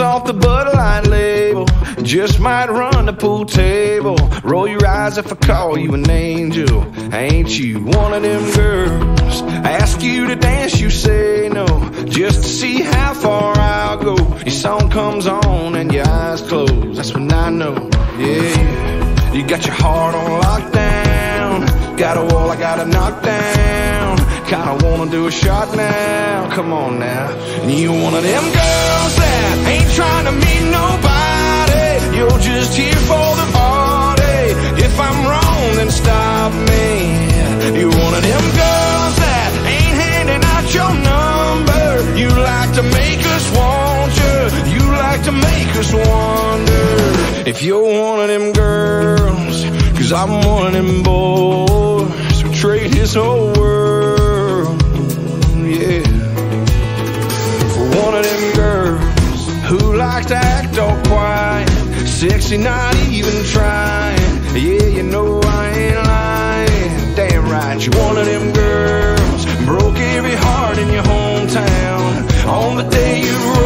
off the Bud Light label. Just might run the pool table. Roll your eyes if I call you an angel. Ain't you one of them girls? Ask you to dance, you say no. Just to see how far I'll go. Your song comes on and your eyes close. That's when I know, yeah. You got your heart on lockdown. Got a wall I gotta knock down. Kinda wanna do a shot now. Come on now. You one of them girls that ain't trying to meet nobody. You're just here for the party. If I'm wrong, then stop me. You're one of them girls that ain't handing out your number. You like to make us want you. You like to make us wonder if you're one of them girls. Cause I'm one of them boys who trade his whole world. Who likes to act all quiet. Sexy, not even trying. Yeah, you know I ain't lying. Damn right, you one of them girls. Broke every heart in your hometown. On the day you rolled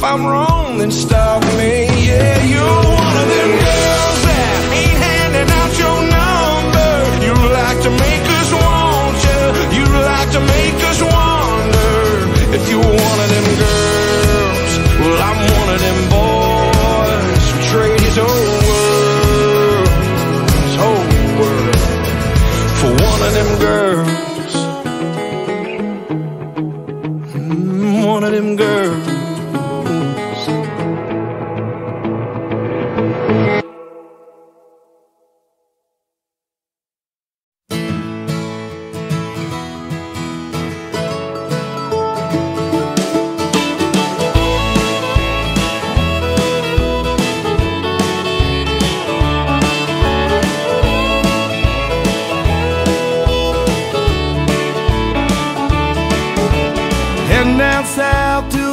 If I'm wrong, then stop me. Yeah, you're one of them girls that ain't handing out your number. You like to make us want you. You like to make us wonder if you're one of them girls. Well, I'm one of them boys who trade his whole world, his whole world for one of them girls. Mm, one of them girls.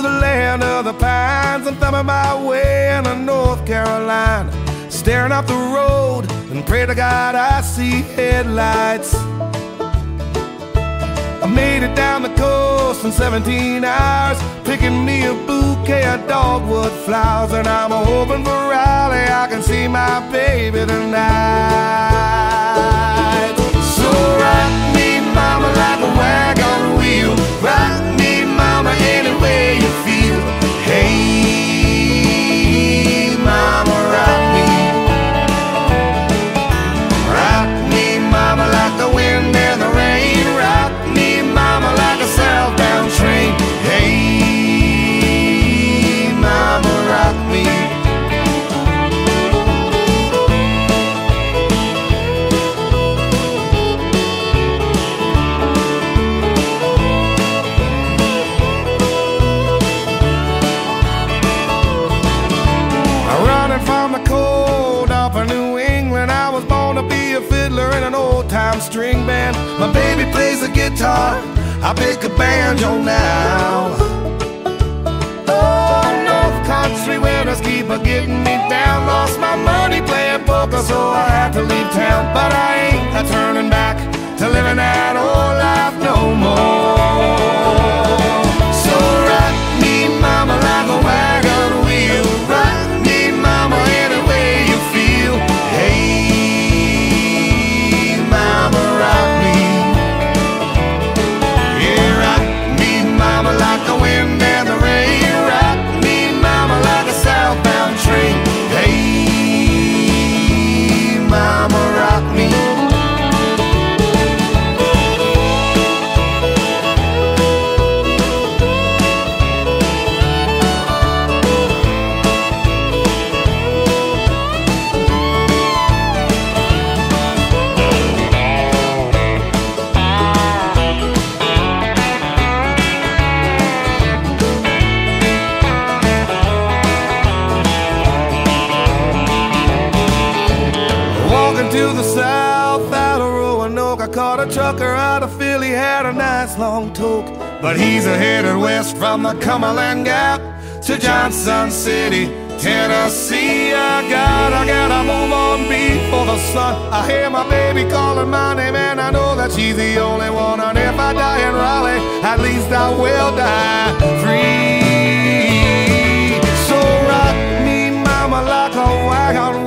The land of the pines. I'm thumbing my way into North Carolina. Staring up the road and pray to God I see headlights. I made it down the coast in 17 hours, picking me a bouquet of dogwood flowers. And I'm hoping for Raleigh, I can see my baby tonight. So rock me, mama, like a wagon wheel. Rock time string band. My baby plays the guitar, I pick a banjo now. Oh, North Country winters keep a getting me down. Lost my money playing poker, so I had to leave town. But I ain't a turning back to living that old life no more. But he's headed west from the Cumberland Gap to Johnson City, Tennessee. I got, I gotta move on before the sun. I hear my baby calling my name, and I know that she's the only one. And if I die in Raleigh, at least I will die free. So rock me, mama, like a wagon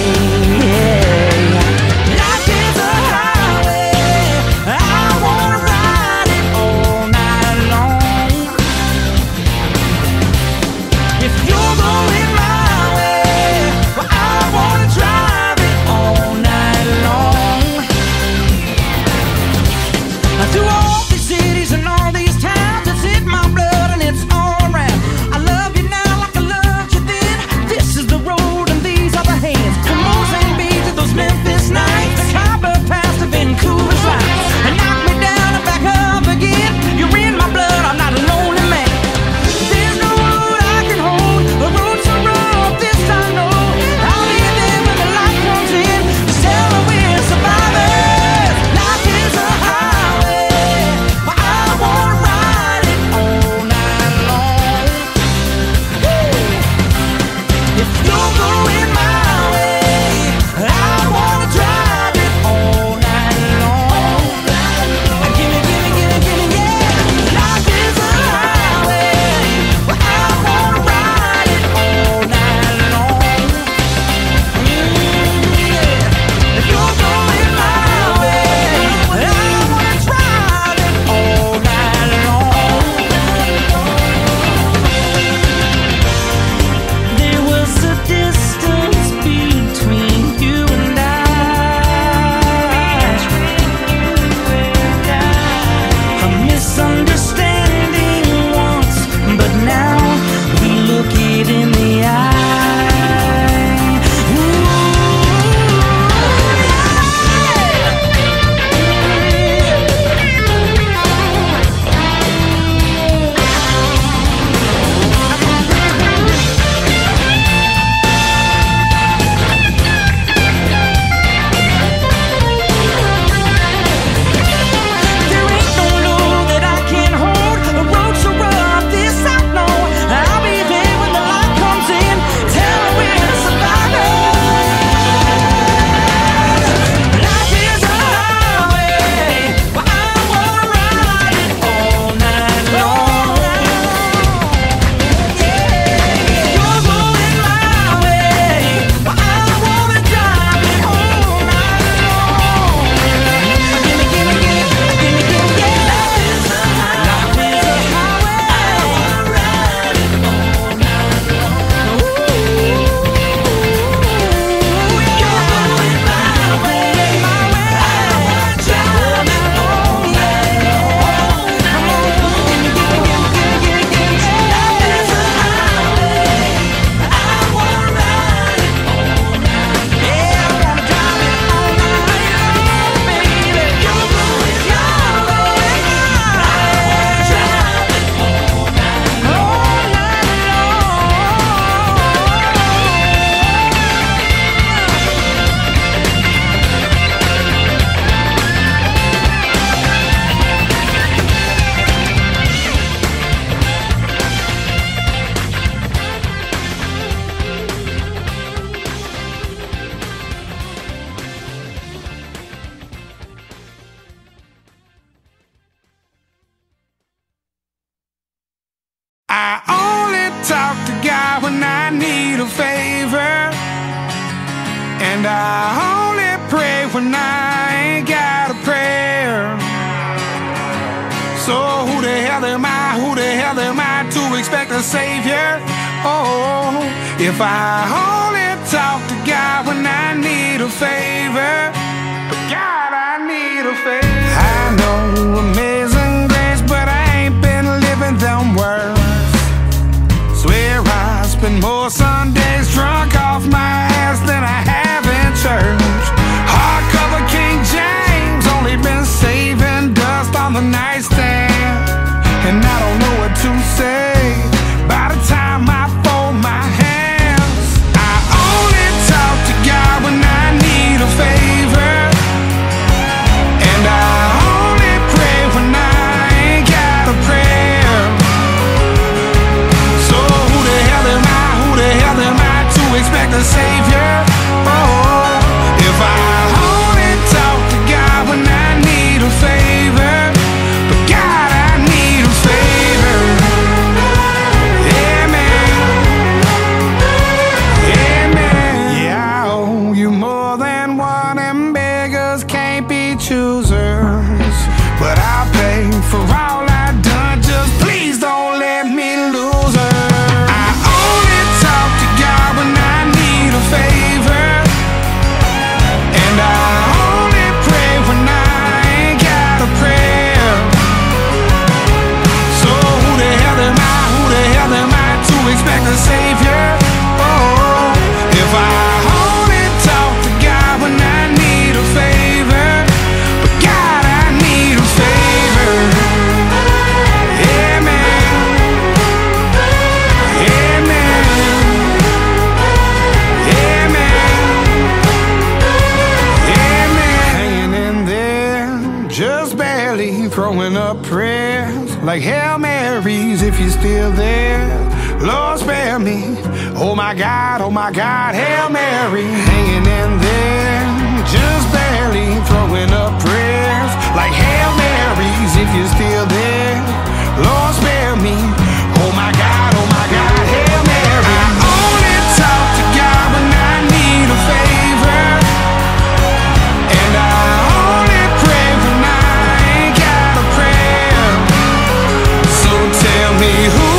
Savior. Oh, if I only talk to God when I need a favor. my God, oh my God, Hail Mary. Hanging in there, just barely throwing up prayers like Hail Marys if you're still there. Lord, spare me. Oh my God, oh my God, Hail Mary. I only talk to God when I need a favor. And I only pray when I ain't got a prayer. So tell me who.